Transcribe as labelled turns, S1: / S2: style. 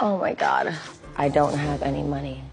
S1: Oh my God. I don't have any money.